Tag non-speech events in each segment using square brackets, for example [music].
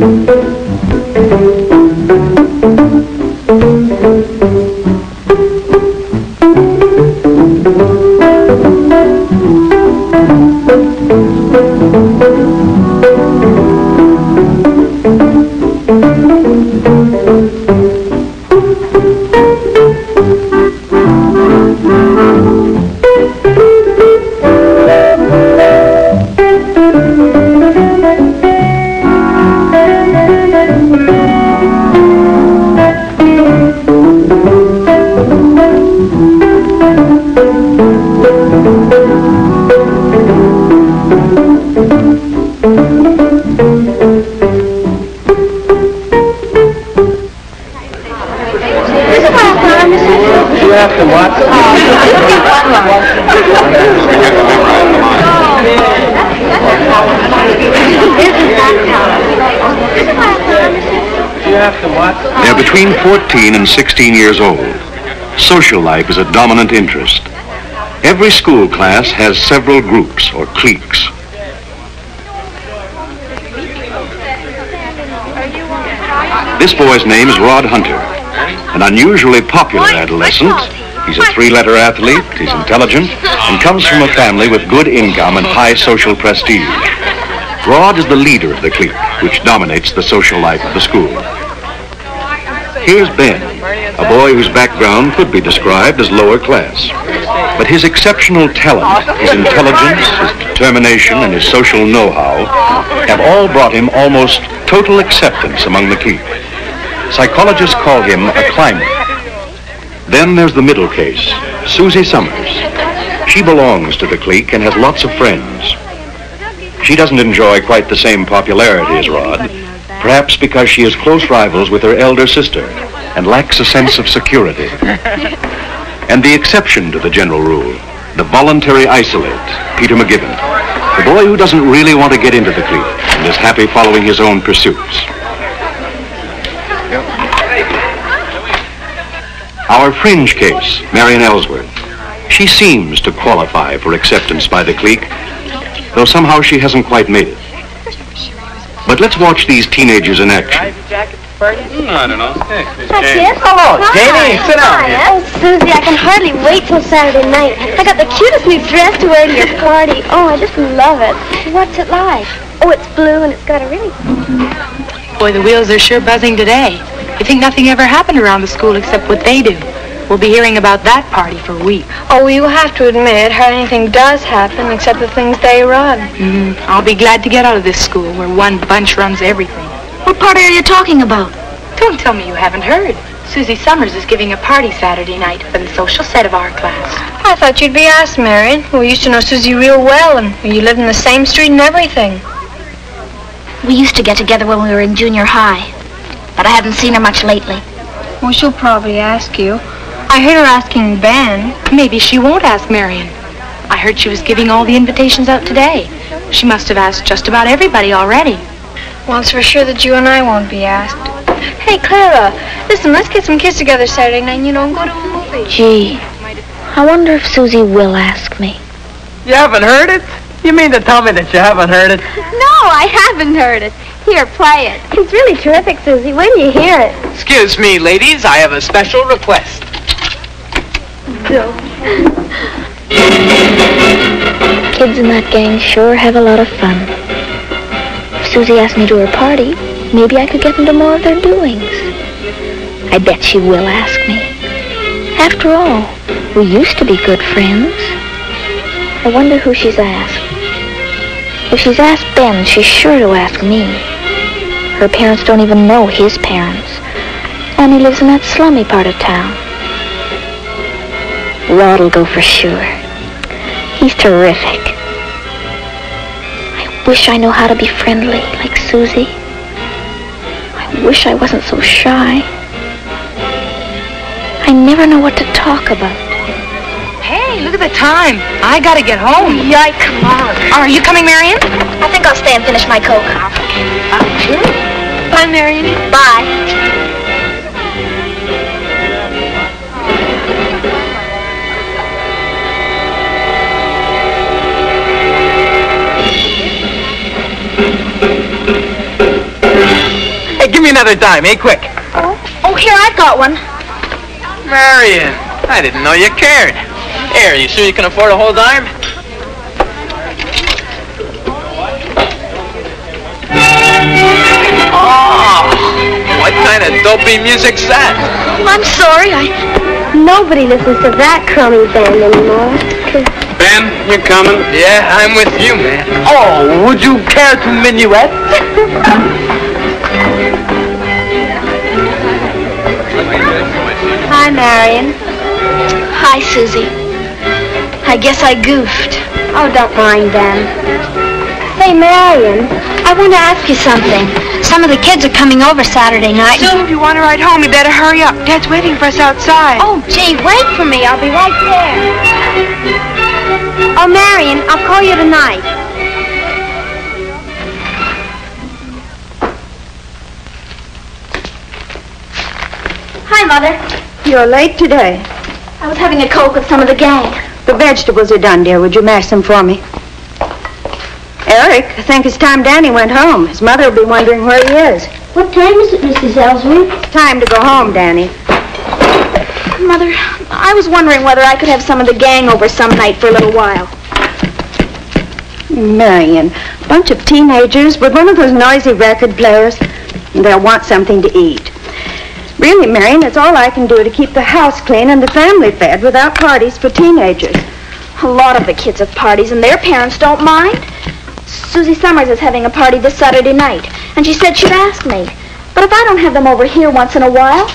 You 15 and 16 years old. Social life is a dominant interest. Every school class has several groups or cliques. This boy's name is Rod Hunter, an unusually popular adolescent. He's a three-letter athlete, he's intelligent, and comes from a family with good income and high social prestige. Rod is the leader of the clique, which dominates the social life of the school. Here's Ben, a boy whose background could be described as lower class. But his exceptional talent, his intelligence, his determination, and his social know-how have all brought him almost total acceptance among the clique. Psychologists call him a climber. Then there's the middle case, Susie Summers. She belongs to the clique and has lots of friends. She doesn't enjoy quite the same popularity as Rod, perhaps because she is close rivals with her elder sister and lacks a sense of security. And the exception to the general rule, the voluntary isolate, Peter McGibbon, the boy who doesn't really want to get into the clique and is happy following his own pursuits. Our fringe case, Marion Ellsworth. She seems to qualify for acceptance by the clique, though somehow she hasn't quite made it. But let's watch these teenagers in action. Hmm, I don't know. Hey, That's it? Hello, Janie. Sit down Hi. Oh, Susie, I can hardly wait till Saturday night. I got the cutest new dress to wear to your party. Oh, I just love it. What's it like? Oh, it's blue and it's got a really... Boy, the wheels are sure buzzing today. You think nothing ever happened around the school except what they do. We'll be hearing about that party for weeks. Oh, you have to admit, hardly anything does happen except the things they run. Mm, I'll be glad to get out of this school where one bunch runs everything. What party are you talking about? Don't tell me you haven't heard. Susie Summers is giving a party Saturday night for the social set of our class. I thought you'd be asked, Marion. We used to know Susie real well, and you lived in the same street and everything. We used to get together when we were in junior high, but I haven't seen her much lately. Well, she'll probably ask you. I heard her asking Ben. Maybe she won't ask Marion. I heard she was giving all the invitations out today. She must have asked just about everybody already. Well, it's for sure that you and I won't be asked. Hey, Clara, listen, let's get some kids together Saturday night, you know, and go to a movie. Gee, I wonder if Susie will ask me. You haven't heard it? You mean to tell me that you haven't heard it? No, I haven't heard it. Here, play it. It's really terrific, Susie. When do you hear it? Excuse me, ladies. I have a special request. Kids in that gang sure have a lot of fun. If Susie asked me to her party, maybe I could get into more of their doings. I bet she will ask me. After all, we used to be good friends. I wonder who she's asked. If she's asked Ben, she's sure to ask me. Her parents don't even know his parents. And he lives in that slummy part of town. Rod'll go for sure. He's terrific. I wish I knew how to be friendly, like Susie. I wish I wasn't so shy. I never know what to talk about. Hey, look at the time. I gotta get home. Yike, come on. Are you coming, Marion? I think I'll stay and finish my Coke. Uh, Bye, Marion. Bye. Another dime, eh? Quick. Oh, oh, here, I've got one. Marion, I didn't know you cared. Here, you sure you can afford a whole dime? Oh, what kind of dopey music's that? I'm sorry, I... Nobody listens to that crummy band anymore. Ben, you coming? Yeah, I'm with you, man. Oh, would you care to minuet? [laughs] Hi, Marion. Hi, Susie. I guess I goofed. Oh, don't mind them. Hey, Marion, I want to ask you something. Some of the kids are coming over Saturday night. Sue, if you want to ride home, you better hurry up. Dad's waiting for us outside. Oh, gee, wait for me. I'll be right there. Oh, Marion, I'll call you tonight. Mother. You're late today. I was having a coke with some of the gang. The vegetables are done, dear. Would you mash them for me? Eric, I think it's time Danny went home. His mother will be wondering where he is. What time is it, Mrs. Ellsworth? It's time to go home, Danny. Mother, I was wondering whether I could have some of the gang over some night for a little while. Marion, a bunch of teenagers with one of those noisy record players. They'll want something to eat. Really, Marion, it's all I can do to keep the house clean and the family fed without parties for teenagers. A lot of the kids have parties, and their parents don't mind. Susie Summers is having a party this Saturday night, and she said she'd ask me. But if I don't have them over here once in a while,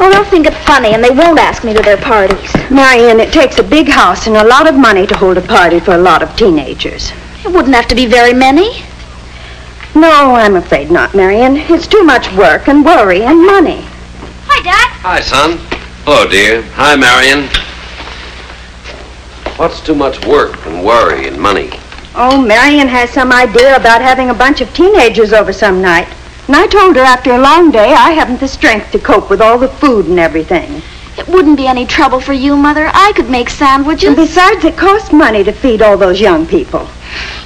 well, they'll think it funny, and they won't ask me to their parties. Marion, it takes a big house and a lot of money to hold a party for a lot of teenagers. It wouldn't have to be very many. No, I'm afraid not, Marion. It's too much work and worry and money. Hi, Dad. Hi, son. Hello, dear. Hi, Marion. What's too much work and worry and money? Oh, Marion has some idea about having a bunch of teenagers over some night. And I told her after a long day I haven't the strength to cope with all the food and everything. It wouldn't be any trouble for you, Mother. I could make sandwiches. And sandwiches. besides, it costs money to feed all those young people.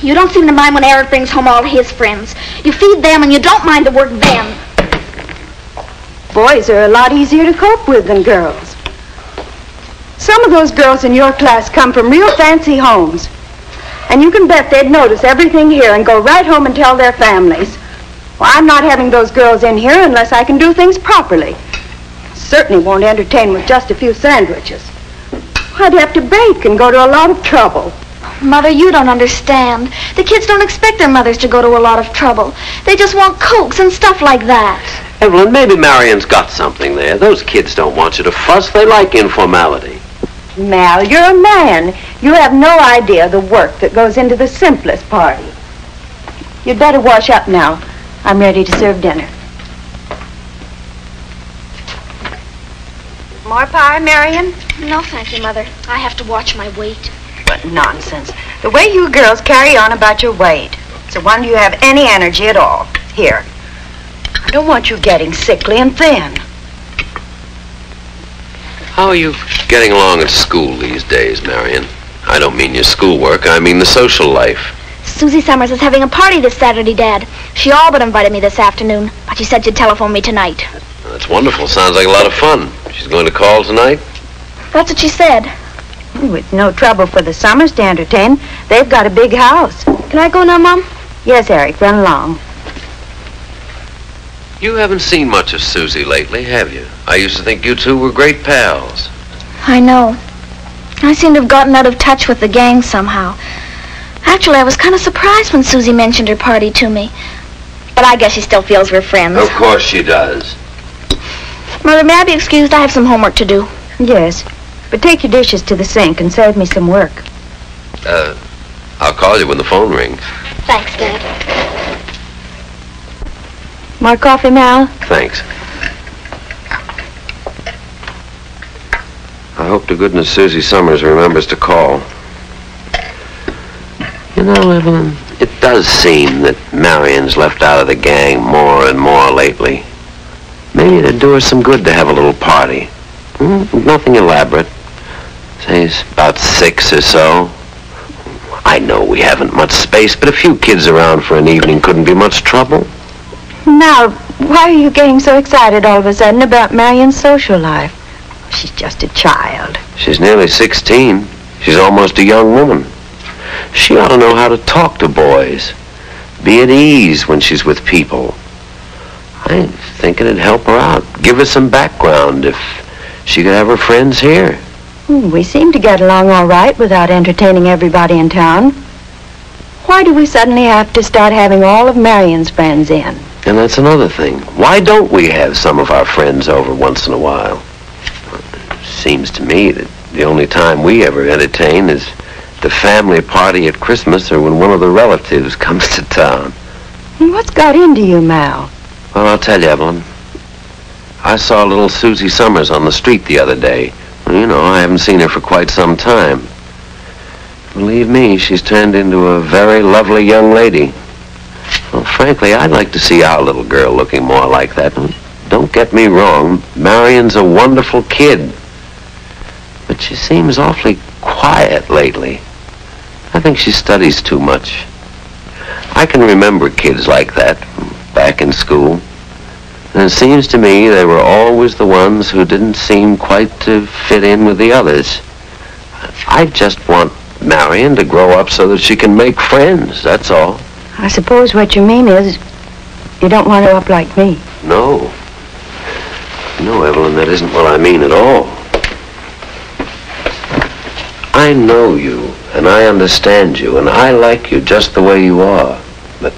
You don't seem to mind when Eric brings home all his friends. You feed them, and you don't mind the work then. Boys are a lot easier to cope with than girls. Some of those girls in your class come from real fancy homes. And you can bet they'd notice everything here and go right home and tell their families. Well, I'm not having those girls in here unless I can do things properly. Certainly won't entertain with just a few sandwiches. I'd have to bake and go to a lot of trouble. Mother, you don't understand. The kids don't expect their mothers to go to a lot of trouble. They just want cokes and stuff like that. Evelyn, maybe Marion's got something there. Those kids don't want you to fuss. They like informality. Mal, you're a man. You have no idea the work that goes into the simplest party. You'd better wash up now. I'm ready to serve dinner. More pie, Marion? No, thank you, Mother. I have to watch my weight. What nonsense. The way you girls carry on about your weight. It's a wonder you have any energy at all. Here. I don't want you getting sickly and thin. How are you getting along at school these days, Marion? I don't mean your schoolwork. I mean the social life. Susie Summers is having a party this Saturday, Dad. She all but invited me this afternoon, but she said she'd telephone me tonight. That's wonderful. Sounds like a lot of fun. She's going to call tonight? That's what she said. Oh, it's no trouble for the Summers to entertain. They've got a big house. Can I go now, Mom? Yes, Eric, run along. You haven't seen much of Susie lately, have you? I used to think you two were great pals. I know. I seem to have gotten out of touch with the gang somehow. Actually, I was kind of surprised when Susie mentioned her party to me. But I guess she still feels we're friends. Of course she does. Mother, may I be excused? I have some homework to do. Yes, but take your dishes to the sink and save me some work. Uh, I'll call you when the phone rings. Thanks, Dad. More coffee, Mal? Thanks. I hope to goodness Susie Summers remembers to call. You know, Evelyn, it does seem that Marion's left out of the gang more and more lately. Maybe it'd do her some good to have a little party. Hmm? Nothing elaborate. Say about six or so. I know we haven't much space, but a few kids around for an evening couldn't be much trouble. Now, why are you getting so excited all of a sudden about Marion's social life? She's just a child. She's nearly 16. She's almost a young woman. She ought to know how to talk to boys. Be at ease when she's with people. I'm thinking it'd help her out. Give her some background if she could have her friends here. Hmm, We seem to get along all right without entertaining everybody in town. Why do we suddenly have to start having all of Marion's friends in? And that's another thing. Why don't we have some of our friends over once in a while? It Seems to me that the only time we ever entertain is the family party at Christmas or when one of the relatives [laughs] comes to town. What's got into you, Mal? Well, I'll tell you, Evelyn. I saw little Susie Summers on the street the other day. You know, I haven't seen her for quite some time. Believe me, she's turned into a very lovely young lady. Well, frankly, I'd like to see our little girl looking more like that. Don't get me wrong, Marion's a wonderful kid. But she seems awfully quiet lately. I think she studies too much. I can remember kids like that back in school. And it seems to me they were always the ones who didn't seem quite to fit in with the others. I just want Marion to grow up so that she can make friends, that's all. I suppose what you mean is you don't want her up like me. No. No, Evelyn, that isn't what I mean at all. I know you, and I understand you, and I like you just the way you are. But,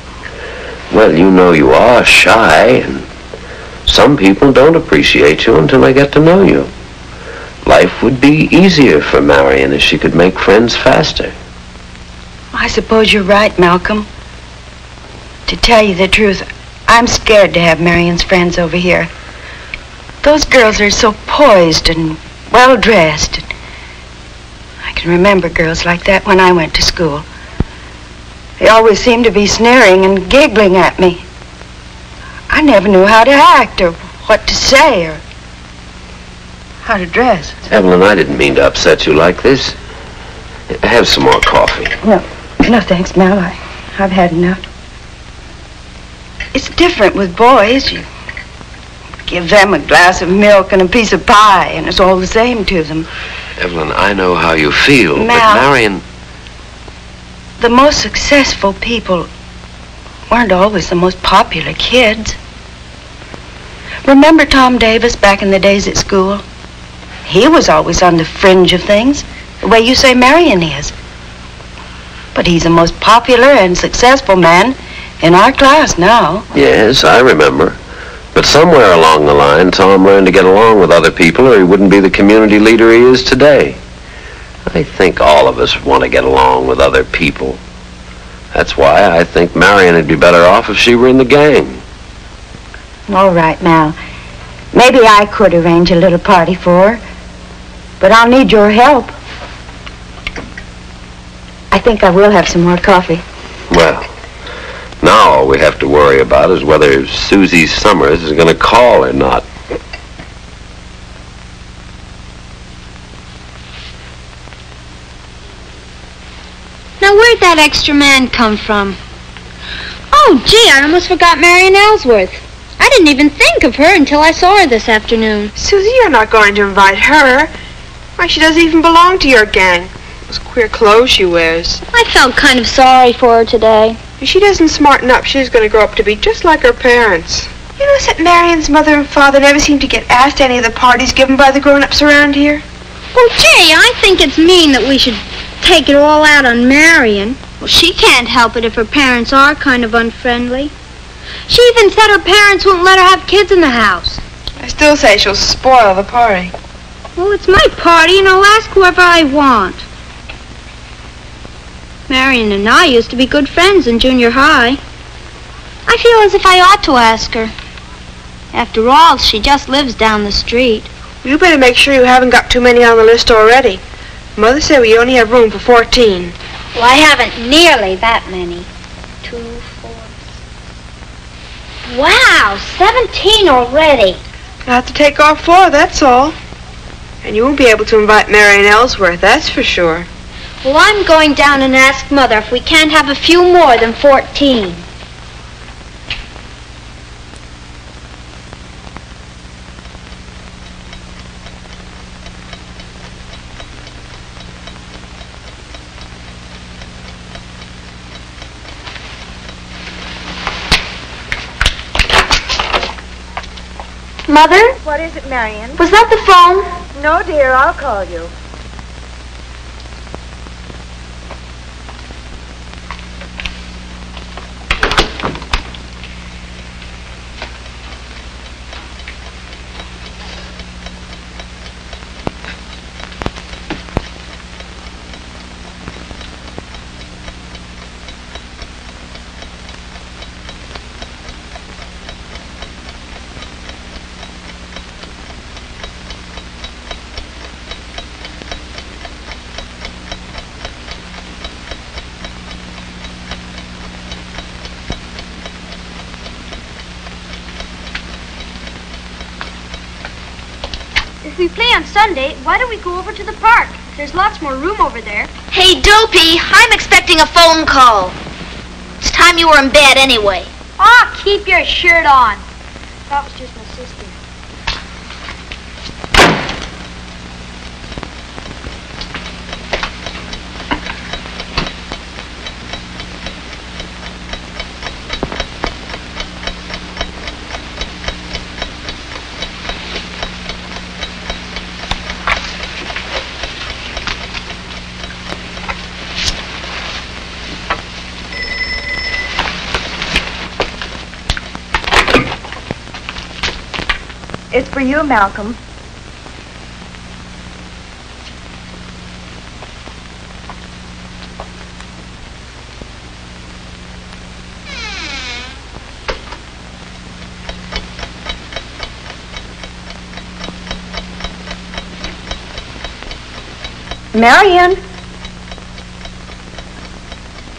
well, you know you are shy, and some people don't appreciate you until they get to know you. Life would be easier for Marion if she could make friends faster. I suppose you're right, Malcolm. To tell you the truth, I'm scared to have Marion's friends over here. Those girls are so poised and well dressed. I can remember girls like that when I went to school. They always seemed to be sneering and giggling at me. I never knew how to act or what to say or how to dress. Evelyn, I didn't mean to upset you like this. Have some more coffee. No, no thanks, Mal. I, I've had enough. It's different with boys. You give them a glass of milk and a piece of pie, and it's all the same to them. Evelyn, I know how you feel, but Marion... The most successful people weren't always the most popular kids. Remember Tom Davis back in the days at school? He was always on the fringe of things, the way you say Marion is. But he's the most popular and successful man in our class now. Yes, I remember. But somewhere along the line, Tom learned to get along with other people or he wouldn't be the community leader he is today. I think all of us want to get along with other people. That's why I think Marion would be better off if she were in the gang. All right, Mal. Maybe I could arrange a little party for her, but I'll need your help. I think I will have some more coffee. Well, now all we have to worry about is whether Susie Summers is going to call or not. Now, where'd that extra man come from? Oh, gee, I almost forgot Marion Ellsworth. I didn't even think of her until I saw her this afternoon. Susie, you're not going to invite her. Why, she doesn't even belong to your gang. Those queer clothes she wears. I felt kind of sorry for her today. If she doesn't smarten up, she's going to grow up to be just like her parents. You notice that Marion's mother and father never seem to get asked to any of the parties given by the grown-ups around here? Well, gee, I think it's mean that we should take it all out on Marion. Well, she can't help it if her parents are kind of unfriendly. She even said her parents won't let her have kids in the house. I still say she'll spoil the party. Well, it's my party, and I'll ask whoever I want. Marion and I used to be good friends in junior high. I feel as if I ought to ask her. After all, she just lives down the street. You better make sure you haven't got too many on the list already. Mother said we only have room for 14. Well, I haven't nearly that many. Two, four. Wow, 17 already. I'll have to take off four, that's all. And you won't be able to invite Marion Ellsworth, that's for sure. Well, I'm going down and ask Mother if we can't have a few more than 14. Mother? What is it, Marion? Was that the phone? No, dear, I'll call you. We play on Sunday, why don't we go over to the park? There's lots more room over there. Hey, Dopey, I'm expecting a phone call. It's time you were in bed anyway. Ah, keep your shirt on. That was just my sister. It's for you, Malcolm. Marion?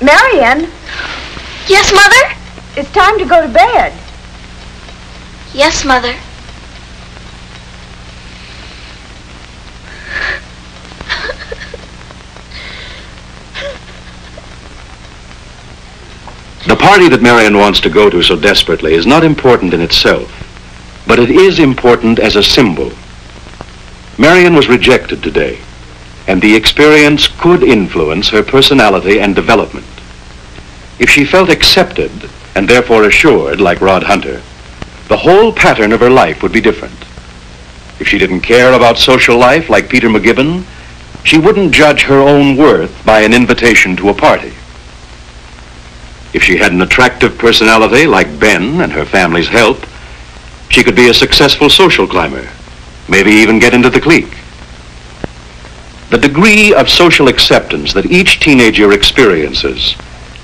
Marion, Yes, Mother? it's time to go to bed. Yes, Mother. Party that Marion wants to go to so desperately is not important in itself, but it is important as a symbol. Marion was rejected today, and the experience could influence her personality and development. If she felt accepted, and therefore assured, like Rod Hunter, the whole pattern of her life would be different. If she didn't care about social life, like Peter McGibbon, she wouldn't judge her own worth by an invitation to a party. If she had an attractive personality like Ben and her family's help, she could be a successful social climber, maybe even get into the clique. The degree of social acceptance that each teenager experiences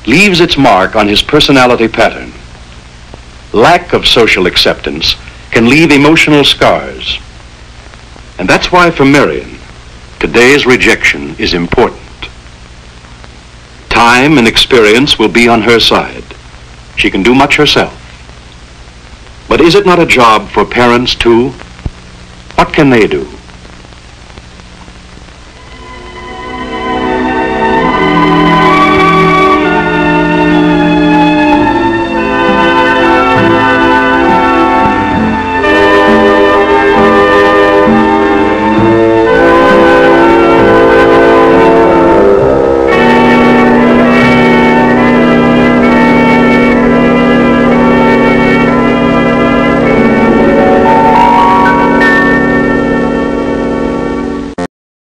leaves its mark on his personality pattern. Lack of social acceptance can leave emotional scars. And that's why for Marion, today's rejection is important. Time and experience will be on her side. She can do much herself. But is it not a job for parents too? What can they do?